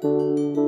Música